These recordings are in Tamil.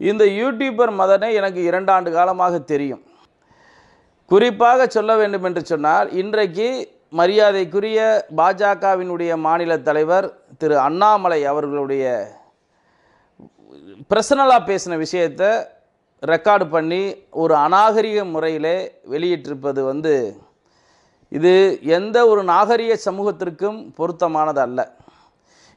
இந்த யூடியூபர் மதனை எனக்கு இரண்டாண்டு காலமாக தெரியும். குறிப்பாக சொல்ல வேண்டும் என்று சொன்னால் இன்றைக்கு மரியாதைக்குரிய பாஜகவினுடைய மாநில தலைவர் திரு அண்ணாமலை அவர்களுடைய பர்சனலாக பேசின விஷயத்தை ரெக்கார்டு பண்ணி ஒரு அநாகரிக முறையிலே வெளியிட்டிருப்பது வந்து இது எந்த ஒரு நாகரிக சமூகத்திற்கும் பொருத்தமானது அல்ல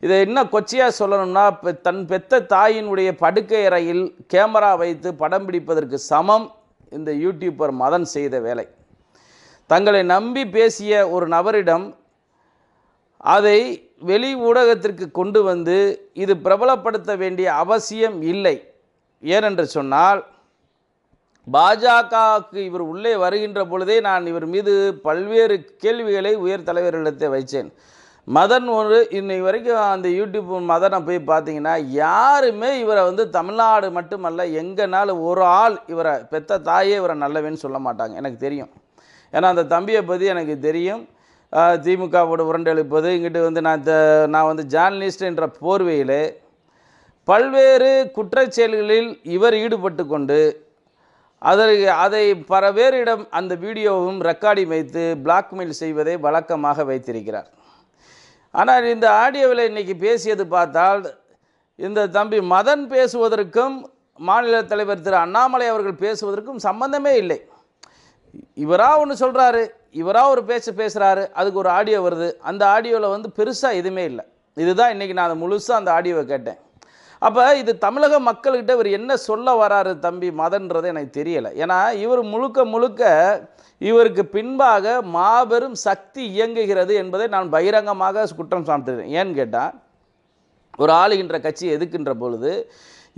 இதை என்ன கொச்சையாக சொல்லணும்னா பெ- தன் பெத்த தாயினுடைய படுக்கை அறையில் கேமரா வைத்து படம் பிடிப்பதற்கு சமம் இந்த யூடியூப்பர் மதன் செய்த வேலை. தங்களை நம்பி பேசிய ஒரு நபரிடம் அதை வெளி ஊடகத்திற்கு கொண்டு வந்து இது பிரபலப்படுத்த வேண்டிய அவசியம் இல்லை. ஏனென்று சொன்னால் பாஜகவுக்கு இவர் உள்ளே வருகின்ற பொழுதே நான் இவர் மீது பல்வேறு கேள்விகளை உயர் தலைவர்களிடத்தை வைத்தேன். மதன் ஒரு இன்னைக்கு வரைக்கும் அந்த யூடியூப் மதனை போய் பார்த்தீங்கன்னா யாருமே இவரை வந்து தமிழ்நாடு மட்டுமல்ல எங்கேனாலும் ஒரு ஆள் இவரை பெத்த தாயே இவரை நல்லவேன்னு சொல்ல மாட்டாங்க. எனக்கு தெரியும். ஏன்னா அந்த தம்பியை பற்றி எனக்கு தெரியும். திமுகவோட உரண்டெழுப்பது இங்கிட்டு வந்து நான் த- நான் வந்து ஜேர்னலிஸ்ட்ன்ற போர்வையில் பல்வேறு குற்றச்செயல்களில் இவர் ஈடுபட்டு கொண்டு அதை அதை பல பேரிடம் அந்த வீடியோவும் ரெக்கார்டிங் வைத்து பிளாக்மெயில் செய்வதை வழக்கமாக வைத்திருக்கிறார். ஆனால் இந்த ஆடியோவில் இன்றைக்கி பேசியது பார்த்தால் இந்த தம்பி மதன் பேசுவதற்கும் மாநில தலைவர் திரு அண்ணாமலை அவர்கள் பேசுவதற்கும் சம்பந்தமே இல்லை. இவராக ஒன்று சொல்கிறாரு இவராக ஒரு பேச்சு பேசுகிறாரு அதுக்கு ஒரு ஆடியோ வருது. அந்த ஆடியோவில் வந்து பெருசாக எதுவுமே இல்லை. இதுதான் இன்றைக்கி நான் அதை முழுசாக அந்த ஆடியோவை கேட்டேன். அப்போ இது தமிழக மக்கள்கிட்ட இவர் என்ன சொல்ல வராரு தம்பி மதன்றது எனக்கு தெரியலை. ஏன்னா இவர் முழுக்க முழுக்க இவருக்கு பின்பாக மாபெரும் சக்தி இயங்குகிறது என்பதை நான் பகிரங்கமாக குற்றம் சாட்டுகிறேன். ஏன்னு கேட்டால் ஒரு ஆளுகின்ற கட்சி எதுக்கின்ற பொழுது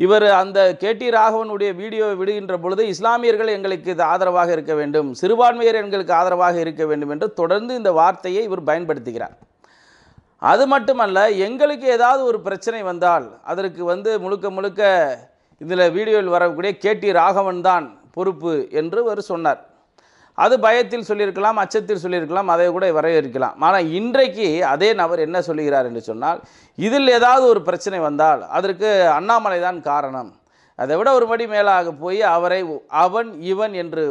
இவர் அந்த கேடி ராகவனுடைய வீடியோவை விடுகின்ற பொழுது இஸ்லாமியர்கள் எங்களுக்கு இது ஆதரவாக இருக்க வேண்டும் சிறுபான்மையர் எங்களுக்கு ஆதரவாக இருக்க வேண்டும் என்று தொடர்ந்து இந்த வார்த்தையை இவர் பயன்படுத்துகிறார். அது மட்டுமல்ல எங்களுக்கு ஏதாவது ஒரு பிரச்சனை வந்தால் அதற்கு வந்து முழுக்க முழுக்க இதில் வீடியோவில் வரக்கூடிய கேடி ராகவன் தான் பொறுப்பு என்று அவர் சொன்னார். அது பயத்தில் சொல்லியிருக்கலாம் அச்சத்தில் சொல்லியிருக்கலாம் அதை கூட வரையறுக்கலாம். ஆனால் இன்றைக்கு அதே நபர் என்ன சொல்லுகிறார் என்று சொன்னால் இதில் ஏதாவது ஒரு பிரச்சனை வந்தால் அதற்கு அண்ணாமலை தான் காரணம். அதை விட ஒரு படி மேலாக போய் அவரை அவன் இவன் என்று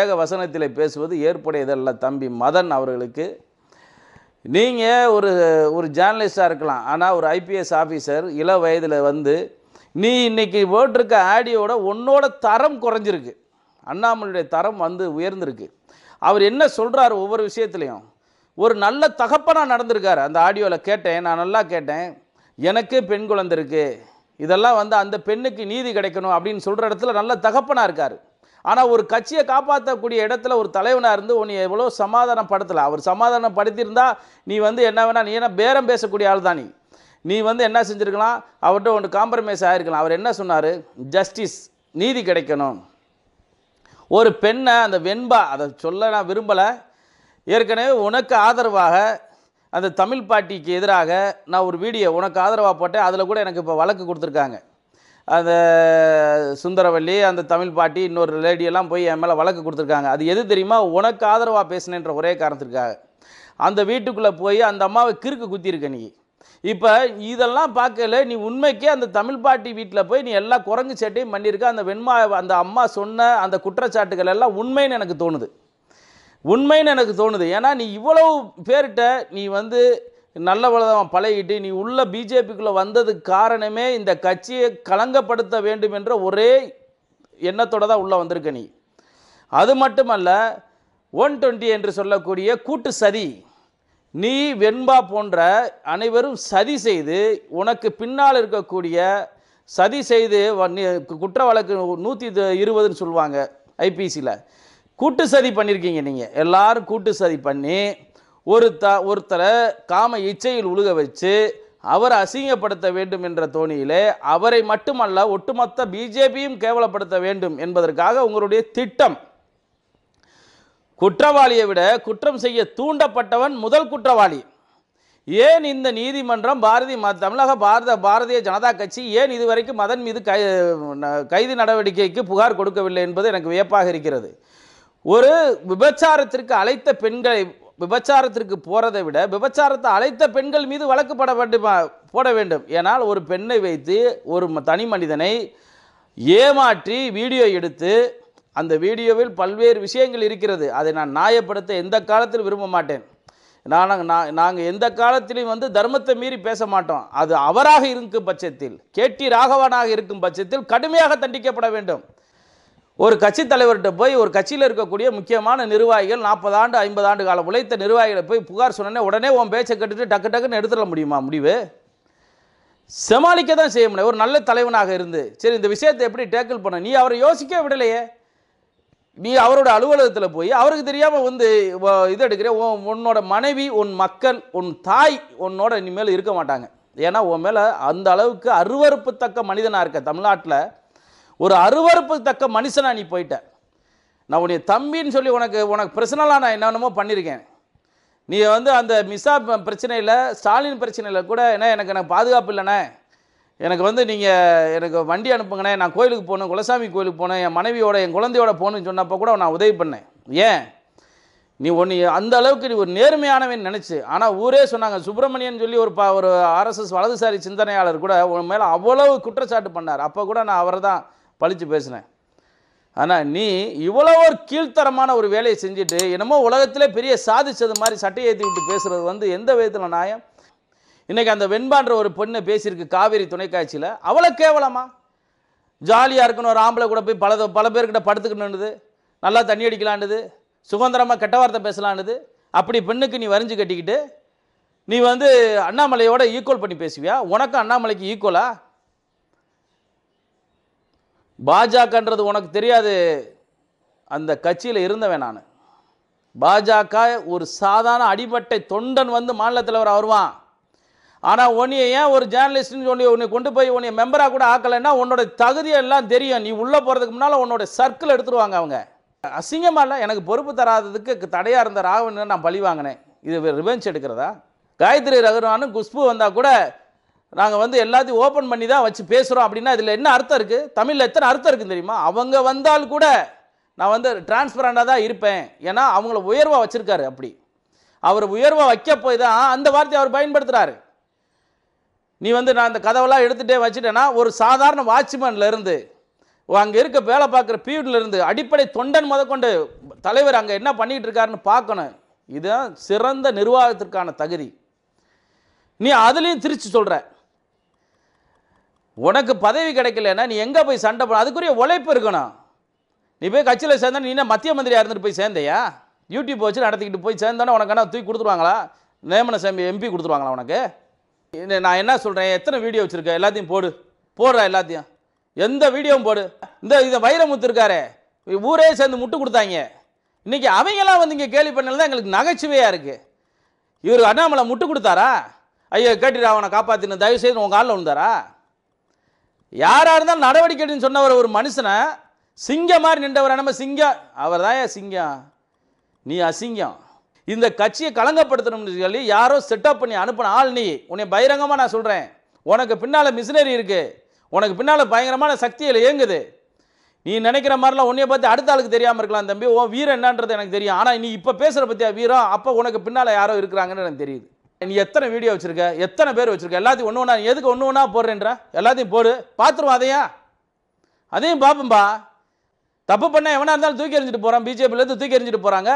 ஏக வசனத்தில் பேசுவது ஏற்புடையதல்ல தம்பி மதன் அவர்களுக்கு. நீங்கள் ஒரு ஒரு ஜேர்னலிஸ்டாக இருக்கலாம். ஆனால் ஒரு ஐபிஎஸ் ஆஃபீஸர் இள வயதில் வந்து நீ இன்றைக்கி போட்டிருக்க ஆடியோட உன்னோட தரம் குறைஞ்சிருக்கு. அண்ணாமலையுடைய தரம் வந்து உயர்ந்திருக்கு. அவர் என்ன சொல்கிறார் ஒவ்வொரு விஷயத்துலையும்? ஒரு நல்ல தகப்பனாக நடந்திருக்கார். அந்த ஆடியோவில் கேட்டேன். நான் நல்லா கேட்டேன். எனக்கு பெண் குழந்தை இருக்குது இதெல்லாம் வந்து அந்த பெண்ணுக்கு நீதி கிடைக்கணும் அப்படின்னு சொல்கிற இடத்துல நல்ல தகப்பனாக இருக்கார். ஆனால் ஒரு கட்சியை காப்பாற்றக்கூடிய இடத்துல ஒரு தலைவனாக இருந்து உன்னை எவ்வளோ சமாதானப்படுத்தலை. அவர் சமாதானப்படுத்தியிருந்தா நீ வந்து என்ன வேணால் நீ என்ன பேரம் பேசக்கூடிய ஆள் தான் நீ. நீ வந்து என்ன செஞ்சுருக்கலாம்? அவர்கிட்ட ஒன்று காம்ப்ரமைஸ் ஆகிருக்கலாம் அவர் என்ன சொன்னார்? ஜஸ்டிஸ் நீதி கிடைக்கணும். ஒரு பெண்ணை அந்த வெண்பா அதை சொல்ல நான் விரும்பலை. ஏற்கனவே உனக்கு ஆதரவாக அந்த தமிழ் பாட்டிக்கு எதிராக நான் ஒரு வீடியோ உனக்கு ஆதரவாக போட்டேன். அதில் கூட எனக்கு இப்போ வழக்கு கொடுத்துருக்காங்க. அந்த சுந்தரவல்லி அந்த தமிழ் பாட்டி இன்னொரு லேடியெல்லாம் போய் என் மேலே வழக்கு கொடுத்துருக்காங்க. அது எது தெரியுமா? உனக்கு ஆதரவாக பேசினேன்ற ஒரே காரணத்திற்காக. அந்த வீட்டுக்குள்ளே போய் அந்த அம்மாவை கிறுக்கு குத்திருக்க நீ. இப்போ இதெல்லாம் பார்க்கல நீ உண்மைக்கே அந்த தமிழ் பாட்டி வீட்டில் போய் நீ எல்லா குரங்கு சேட்டையும் பண்ணியிருக்க அந்த வெண்மா அந்த அம்மா சொன்ன அந்த குற்றச்சாட்டுகள் எல்லாம் உண்மைன்னு எனக்கு தோணுது. உண்மைன்னு எனக்கு தோணுது. ஏன்னா நீ இவ்வளவு பேர்கிட்ட நீ வந்து நல்ல விதமாக பழகிட்டு நீ உள்ள பிஜேபிக்குள்ளே வந்ததுக்கு காரணமே இந்த கட்சியை களங்கப்படுத்த வேண்டும் என்ற ஒரே எண்ணத்தோட தான் உள்ளே வந்திருக்க நீ. அது மட்டுமல்ல ஒன் டுவெண்ட்டி என்று சொல்லக்கூடிய கூட்டு சதி நீ வெண்பா போன்ற அனைவரும் சதி செய்து உனக்கு பின்னால் இருக்கக்கூடிய சதி செய்து குற்ற வழக்கு நூற்றி இருபதுன்னு சொல்லுவாங்க ஐபிசியில் கூட்டு சதி பண்ணியிருக்கீங்க நீங்கள் எல்லோரும் கூட்டு சதி பண்ணி ஒரு த ஒருத்தரை காம இச்சையில் உழுக வச்சு அவரை அசிங்கப்படுத்த வேண்டும் என்ற தோணியிலே அவரை மட்டுமல்ல ஒட்டுமொத்த பிஜேபியும் கேவலப்படுத்த வேண்டும் என்பதற்காக உங்களுடைய திட்டம். குற்றவாளியை விட குற்றம் செய்ய தூண்டப்பட்டவன் முதல் குற்றவாளி. ஏன் இந்த நீதிமன்றம் பாரதி ம தமிழக பாரத பாரதிய ஜனதா கட்சி ஏன் இதுவரைக்கும் மதன் மீது கை ந- கைது நடவடிக்கைக்கு புகார் கொடுக்கவில்லை என்பது எனக்கு வியப்பாக இருக்கிறது. ஒரு விபச்சாரத்திற்கு அழைத்த பெண்களை விபச்சாரத்திற்கு போகிறதை விட விபச்சாரத்தை அழைத்த பெண்கள் மீது வழக்கு பட வேண்டும் போட வேண்டும். ஏனால் ஒரு பெண்ணை வைத்து ஒரு தனி மனிதனை ஏமாற்றி வீடியோ எடுத்து அந்த வீடியோவில் பல்வேறு விஷயங்கள் இருக்கிறது. அதை நான் நியாயப்படுத்த எந்த காலத்தில் விரும்ப மாட்டேன். நான் நாங்கள் எந்த காலத்திலையும் வந்து தர்மத்தை மீறி பேச மாட்டோம். அது அவராக இருக்கும் பட்சத்தில் கேட்டி ராகவனாக இருக்கும் பட்சத்தில் கடுமையாக தண்டிக்கப்பட வேண்டும். ஒரு கட்சி தலைவர்கிட்ட போய் ஒரு கட்சியில் இருக்கக்கூடிய முக்கியமான நிர்வாகிகள் நாற்பது ஆண்டு ஐம்பது ஆண்டு காலம் உழைத்த நிர்வாகிகளை போய் புகார் சொன்னே உடனே உன் பேச்சை கட்டுட்டு டக்கு டக்குன்னு எடுத்துட முடியுமா முடிவு? சமாளிக்க தான் செய்ய முடியும். ஒரு நல்ல தலைவனாக இருந்து. சரி இந்த விஷயத்தை எப்படி டேக்கிள் பண்ண? நீ அவரை யோசிக்க விடலையே. நீ அவரோட அலுவலகத்தில் போய் அவருக்கு தெரியாமல் வந்து இது எடுக்கிற உன் உன்னோட மனைவி உன் மக்கள் உன் தாய் உன்னோட இனிமேல் இருக்க மாட்டாங்க. ஏன்னா உன் மேலே அந்த அளவுக்கு அருவருப்புத்தக்க மனிதனாக இருக்க தமிழ்நாட்டில் ஒரு அருவருப்புத்தக்க மனுஷனாக நீ போயிட்ட. நான் உன்னை தம்பின்னு சொல்லி உனக்கு உனக்கு பர்சனலாக நான் என்னென்னமோ பண்ணியிருக்கேன். நீ வந்து அந்த மிஸ்ஸா பிரச்சனையில் ஸ்டாலின் பிரச்சனையில் கூட என்ன எனக்கு எனக்கு பாதுகாப்பு இல்லைண்ணே. எனக்கு வந்து நீங்கள் எனக்கு வண்டி அனுப்புங்கண்ணே. நான் கோயிலுக்கு போகணும் குலசாமி கோயிலுக்கு போகணும் என் மனைவியோட என் குழந்தையோட போகணும்னு சொன்னப்போ கூட நான் உதவி பண்ணேன். ஏன்? நீ ஒன்று அந்த அளவுக்கு நீ ஒரு நேர்மையானவன் நினச்சி. ஆனால் ஊரே சொன்னாங்க சுப்பிரமணியன் சொல்லி ஒரு பா ஒரு ஆர்எஸ்எஸ் வலதுசாரி சிந்தனையாளர் கூட உன் மேலே அவ்வளவு குற்றச்சாட்டு பண்ணார். அப்போ கூட நான் அவர் தான் பழித்து பேசினேன். ஆனால் நீ இவ்வளோ ஒரு கீழ்த்தரமான ஒரு வேலையை செஞ்சுட்டு என்னமோ உலகத்திலே பெரிய சாதிச்சது மாதிரி சட்டையை ஏற்றி விட்டு பேசுறது வந்து எந்த விதத்தில் நியாயம்? இன்றைக்கி அந்த வெண்பான்ற ஒரு பொண்ணு பேசியிருக்கு காவேரி துணைக்காட்சியில். அவ்வளோ கேவலமா? ஜாலியாக இருக்கணும் ஒரு ஆம்பளை கூட போய் பல பல பேர்கிட்ட படுத்துக்கணுன்னுது நல்லா தண்ணி அடிக்கலான்னுது சுதந்திரமாக கெட்ட வார்த்தை பேசலான்னுது அப்படி பெண்ணுக்கு நீ வரிஞ்சு கட்டிக்கிட்டு நீ வந்து அண்ணாமலையோட ஈக்குவல் பண்ணி பேசுவியா? உனக்கு அண்ணாமலைக்கு ஈக்குவலா பாஜகன்றது உனக்கு தெரியாது. அந்த கட்சியில் இருந்தவன் நான். பாஜக ஒரு சாதாரண அடிபட்டை தொண்டன் வந்து மாநில தலைவர் வருவான். ஆனால் உன்னைய ஏன் ஒரு ஜேர்னலிஸ்ட்னு சொல்லி உன்னை கொண்டு போய் உன்னை மெம்பராக கூட ஆக்கலைன்னா உன்னோட தகுதியெல்லாம் தெரியும். நீ உள்ளே போகிறதுக்கு முன்னால் உன்னோட சர்க்கிள் எடுத்துருவாங்க அவங்க. அசிங்கமாக இல்லை எனக்கு பொறுப்பு தராததுக்கு தடையாக இருந்த ராவணனை நான் பழி வாங்கினேன். இது ரிவெஞ்ச் எடுக்கிறதா? காயத்ரி ரகுரானும் குஷ்பு வந்தால் கூட நாங்கள் வந்து எல்லாத்தையும் ஓப்பன் பண்ணி தான் வச்சு பேசுகிறோம் அப்படின்னா இதில் என்ன அர்த்தம் இருக்குது தமிழில் எத்தனை அர்த்தம் இருக்குன்னு தெரியுமா? அவங்க வந்தால் கூட நான் வந்து டிரான்ஸ்பரண்டாக தான் இருப்பேன். ஏன்னா அவங்கள உயர்வாக வச்சுருக்காரு அப்படி. அவர் உயர்வாக வைக்க போய் தான் அந்த வார்த்தையை அவர் பயன்படுத்துகிறாரு நீ வந்து நான் இந்த கதவெல்லாம் எடுத்துகிட்டே வச்சுட்டேன்னா ஒரு சாதாரண வாட்ச்மேன்லேருந்து அங்கே இருக்க வேலை பார்க்குற பீரியட்லேருந்து அடிப்படை தொண்டன் முதற்கொண்டு தலைவர் அங்கே என்ன பண்ணிகிட்டு இருக்காருன்னு பார்க்கணும். இதுதான் சிறந்த நிர்வாகத்திற்கான தகுதி. நீ அதுலேயும் திருச்சி சொல்கிற உனக்கு பதவி கிடைக்கலன்னா நீ எங்கே போய் சண்டை போட அதுக்குரிய உழைப்பு இருக்கணும். நீ போய் கட்சியில் சேர்ந்தா நீ என்ன மத்திய மந்திரியாக இருந்துட்டு போய் சேர்ந்தையா? யூடியூப் வச்சு நடத்திக்கிட்டு போய் சேர்ந்தானே உனக்கு என்ன தூக்கி கொடுத்துருவாங்களா? நியமன சேமி எம்பி கொடுத்துருவாங்களா உனக்கு? நான் என்ன சொல்கிறேன் எத்தனை வீடியோ வச்சுருக்க? எல்லாத்தையும் போடு. போடுறா எல்லாத்தையும். எந்த வீடியோவும் போடு. இந்த இதை வைரமுத்து இருக்காரு. ஊரே சேர்ந்து முட்டு கொடுத்தாங்க. இன்னைக்கு அவங்கெல்லாம் வந்து இங்கே கேள்வி பண்ணல தான் எங்களுக்கு நகைச்சுவையாக இருக்குது இவர் அண்ணாமலை முட்டு கொடுத்தாரா? ஐயோ கேட்டுடா அவனை காப்பாற்றின தயவு செய்து உங்கள் காலில் விழுந்தாரா? யாராக இருந்தாலும் நடவடிக்கை எடுன்னு சொன்னவர் ஒரு மனுஷனை சிங்கம் மாதிரி நின்றவர் நம்ம சிங்கம் அவர் தான் சிங்கம் நீ அசிங்கம். இந்த கட்சியை களங்கப்படுத்தணும்னு சொல்லி யாரோ செட்டப் பண்ணி அனுப்பின ஆள் நீ. உன்னை பகிரங்கமாக நான் சொல்கிறேன் உனக்கு பின்னால் மிஷினரி இருக்குது உனக்கு பின்னால் பயங்கரமான சக்தியில் இயங்குது. நீ நினைக்கிற மாதிரிலாம் உன்னைய பார்த்து அடுத்த ஆளுக்கு தெரியாமல் இருக்கலாம் தம்பி. உன் வீரம் என்னன்றது எனக்கு தெரியும். ஆனால் நீ இப்போ பேசுகிற பற்றியா வீரம்? அப்போ உனக்கு பின்னால் யாரோ இருக்கிறாங்கன்னு எனக்கு தெரியுது. நீ எத்தனை வீடியோ வச்சுருக்க? எத்தனை பேர் வச்சுருக்க? எல்லாத்தையும் ஒன்று ஒன்றா எதுக்கு ஒன்று ஒன்றா போடுறேன்ற? எல்லாத்தையும் போடு. பார்த்துருவோம் அதையா? அதையும் பார்ப்போம்பா தப்பு பண்ண எவனா இருந்தாலும் தூக்கி எறிஞ்சிட்டு போகிறான் பிஜேபியிலேருந்து தூக்கி எறிஞ்சிட்டு போகிறாங்க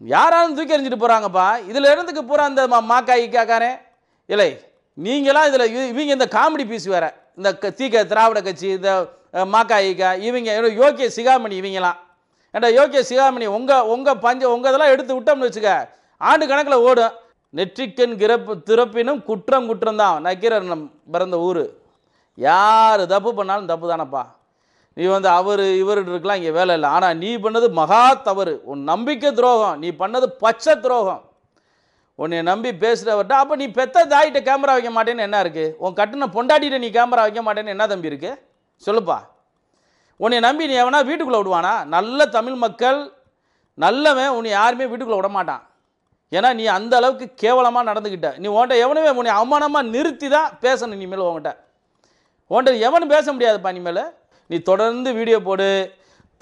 யாராலும் தூக்கி எறிஞ்சிட்டு போகிறாங்கப்பா இதில் இருந்துக்கு பூரா அந்த மா- மாக்காய் காக்காரன் இல்லை நீங்களாம் இதில் இவங்க இந்த காமெடி பீஸ் வேற. இந்த க- தீக்க திராவிட கட்சி இந்த அஹ், மாக்காயிக்கா இவங்க யோகிய சிகாமணி இவங்கலாம் ஏண்டா யோகிய சிகாமணி உங்கள் உங்கள் பஞ்ச உங்கள் இதெல்லாம் எடுத்து விட்டோம்னு வச்சுக்க. ஆண்டு கணக்கில் ஓடும் நெற்றிக்கண் கிறப்பு திறப்பினும் குற்றம் குற்றம் தான் நக்கீரர் நம் பிறந்த ஊர். யார் தப்பு பண்ணாலும் தப்பு தானப்பா நீ வந்து அவர் இவர் இருக்கலாம் இங்கே வேலை இல்லை. ஆனால் நீ பண்ணது மகா தவறு. உன் நம்பிக்கை துரோகம். நீ பண்ணது பச்சை துரோகம். உன்னை நம்பி பேசுகிறவர்கிட்ட அப்போ நீ பெத்த தாயிட்ட கேமரா வைக்க மாட்டேன்னு என்ன இருக்குது உன் கட்டின பொண்டாட்டிகிட்ட நீ கேமரா வைக்க மாட்டேன்னு என்ன தம்பி இருக்குது சொல்லுப்பா. உன்னை நம்பி நீ எவனா வீட்டுக்குள்ளே விடுவானா? நல்ல தமிழ் மக்கள் நல்லவன் உன்னை யாருமே வீட்டுக்குள்ளே விட மாட்டான். ஏன்னா நீ அந்த அளவுக்கு கேவலமாக நடந்துக்கிட்ட நீ உன்ட்ட எவனுமே உன்னை அவமானமாக நிறுத்தி தான் பேசணும் இனிமேல் உன்கிட்ட. உன்ட்ட எவனும் பேச முடியாதுப்பா இனிமேல் நீ தொடர்ந்து வீடியோ போடு.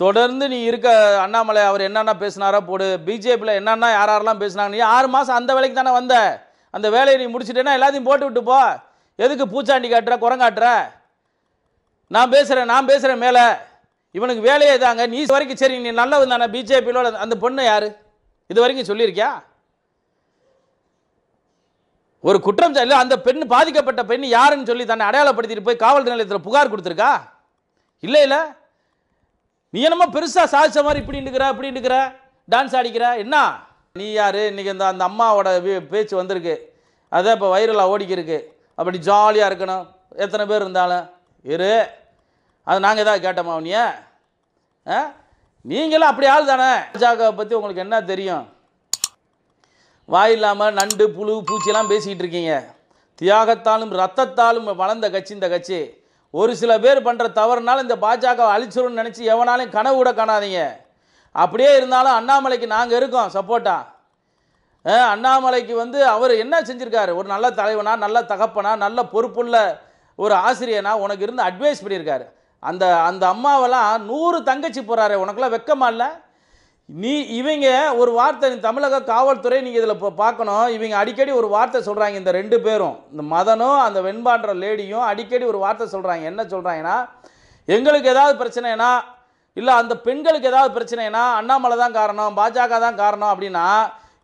தொடர்ந்து நீ இருக்க அண்ணாமலை அவர் என்னென்ன பேசினாரோ போடு. பிஜேபியில் என்னென்ன யார் யாரெல்லாம் பேசினாங்க நீ ஆறு மாதம் அந்த வேலைக்கு தானே வந்த. அந்த வேலையை நீ முடிச்சிட்டேன்னா எல்லாத்தையும் போட்டு விட்டு போ. எதுக்கு பூச்சாண்டி காட்டுற குரங்காட்டுற நான் பேசுகிறேன் நான் பேசுகிறேன் மேலே. இவனுக்கு வேலையே தாங்க. நீ வரைக்கும் சரி நீ நல்லவன் தானே. பிஜேபியில் அந்த பொண்ணு யார்? இது வரைக்கும் சொல்லியிருக்கியா? ஒரு குற்றம் இல்லை அந்த பெண் பாதிக்கப்பட்ட பெண் யாருன்னு சொல்லி தன்னை அடையாளப்படுத்திட்டு போய் காவல் நிலையத்தில் புகார் கொடுத்துருக்கா? இல்லை இல்லை. நீ என்னமோ பெருசாக சாதிச்ச மாதிரி இப்படி நிற்கிற இப்படி நிற்கிற டான்ஸ் ஆடிக்கிற என்ன? நீ யார்? இன்றைக்கி இந்த அந்த அம்மாவோட பேச்சு வந்திருக்கு. அதான் இப்போ வைரலாக ஓடிக்கிருக்கு. அப்படி ஜாலியாக இருக்கணும். எத்தனை பேர் இருந்தாலும். இரு. அது நாங்கள் ஏதாவது கேட்டோமா உனிய ஆ? நீங்களும் அப்படி ஆள் தானே பாஜகவை பற்றி உங்களுக்கு என்ன தெரியும்? வாய் இல்லாமல் நண்டு புழு பூச்சிலாம் பேசிக்கிட்டு இருக்கீங்க. தியாகத்தாலும் ரத்தத்தாலும் வளர்ந்த கட்சி இந்த கட்சி. ஒரு சில பேர் பண்ணுற தவறுனால இந்த பாஜக அழிச்சிரும்னு நினச்சி எவனாலையும் கனவு கூட காணாதீங்க. அப்படியே இருந்தாலும் அண்ணாமலைக்கு நாங்கள் இருக்கோம் சப்போர்ட்டா அண்ணாமலைக்கு வந்து அவர் என்ன செஞ்சுருக்காரு? ஒரு நல்ல தலைவனா நல்ல தகப்பனா நல்ல பொறுப்புள்ள ஒரு ஆசிரியனா உனக்கு இருந்து அட்வைஸ் பண்ணியிருக்காரு. அந்த அந்த அம்மாவெல்லாம் நூறு தங்கச்சி போகிறாரு உனக்கெல்லாம் வெக்கமா இல்லை? நீ இவங்க ஒரு வார்த்தை தமிழக காவல்துறை நீங்கள் இதில் இப்போ பார்க்கணும். இவங்க அடிக்கடி ஒரு வார்த்தை சொல்கிறாங்க இந்த ரெண்டு பேரும். இந்த மதனும் அந்த வெண்பான்ற லேடியும் அடிக்கடி ஒரு வார்த்தை சொல்கிறாங்க என்ன சொல்கிறாங்கன்னா எங்களுக்கு ஏதாவது பிரச்சனைனா இல்லை அந்த பெண்களுக்கு ஏதாவது பிரச்சனைனா அண்ணாமலை தான் காரணம் பாஜக தான் காரணம் அப்படின்னா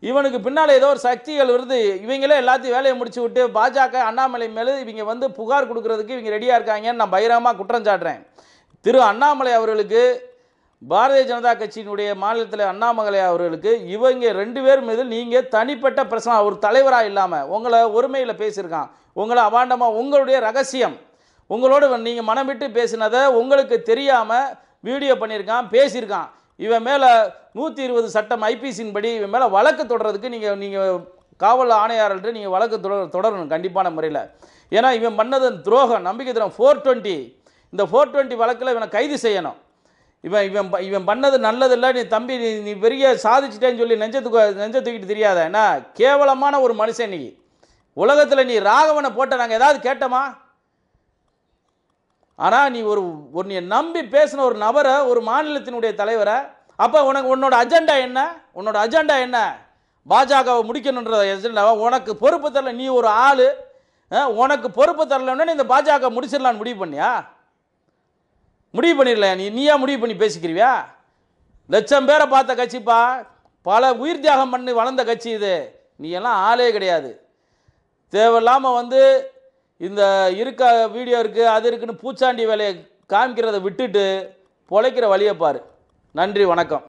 இவனுக்கு பின்னால் ஏதோ ஒரு சக்திகள் வருது. இவங்களே எல்லாத்தையும் வேலையை முடிச்சு விட்டு பாஜக அண்ணாமலை மேலே இவங்க வந்து புகார் கொடுக்கறதுக்கு இவங்க ரெடியாக இருக்காங்கன்னு நான் பகிரமாக குற்றம் சாட்டுறேன். திரு அண்ணாமலை அவர்களுக்கு பாரதிய ஜனதா கட்சியினுடைய மாநிலத்தில் அண்ணாமலை அவர்களுக்கு இவங்க ரெண்டு பேர் மீது நீங்கள் தனிப்பட்ட பிரச்சனை ஒரு தலைவராக இல்லாமல் உங்களை ஒருமையில் பேசியிருக்கான். உங்களை அவாண்டமாக உங்களுடைய ரகசியம். உங்களோட நீங்கள் மனம் விட்டு பேசினதை உங்களுக்கு தெரியாமல் வீடியோ பண்ணியிருக்கான் பேசியிருக்கான். இவன் மேலே நூற்றி இருபது சட்டம் ஐபிசியின் படி இவன் மேலே வழக்கு தொடர்றதுக்கு நீங்கள் நீங்கள் காவல் ஆணையாளர்கிட்ட நீங்கள் வழக்கு தொடர் தொடரணும் கண்டிப்பான முறையில். ஏன்னா இவன் பண்ணது துரோகம் நம்பிக்கை துரோகம் ஃபோர் டுவெண்ட்டி இந்த ஃபோர் டுவெண்ட்டி வழக்கில் இவனை கைது செய்யணும். இவன் இவன் ப- இவன் பண்ணது நல்லதில்லை நீ தம்பி நீ நீ பெரிய சாதிச்சிட்டேன்னு சொல்லி நெஞ்சத்துக்கு நெஞ்ச தூக்கிட்டு தெரியாத. என்ன? கேவலமான ஒரு மனுஷன் நீ. உலகத்தில் நீ ராகவனை போட்ட நாங்கள் ஏதாவது கேட்டோமா? ஆனால் நீ ஒரு ஒரு நீ நம்பி பேசின ஒரு நபரை ஒரு மாநிலத்தினுடைய தலைவரை அப்போ உனக்கு உன்னோட அஜெண்டா என்ன? உன்னோட அஜெண்டா என்ன? பாஜகவை முடிக்கணுன்ற அஜெண்டாவை உனக்கு பொறுப்பு தரல நீ ஒரு ஆள். உனக்கு பொறுப்பு தரலன்னு இந்த பாஜக முடிச்சிடலான்னு முடிவு பண்ணியா? முடிவு பண்ணிடல நீ? நீயா முடிவு பண்ணி பேசிக்கிறியா? லட்சம் பேரை பார்த்த கட்சிப்பா? பல உயிர் தியாகம் பண்ணி வளர்ந்த கட்சி இது. நீ எல்லாம் ஆளே கிடையாது. தேவையில்லாமல் வந்து இந்த இருக்க வீடியோ இருக்குது அது இருக்குன்னு பூச்சாண்டி வேலையை காமிக்கிறத விட்டுட்டு பொழைக்கிற வழியை பாரு. நன்றி வணக்கம்.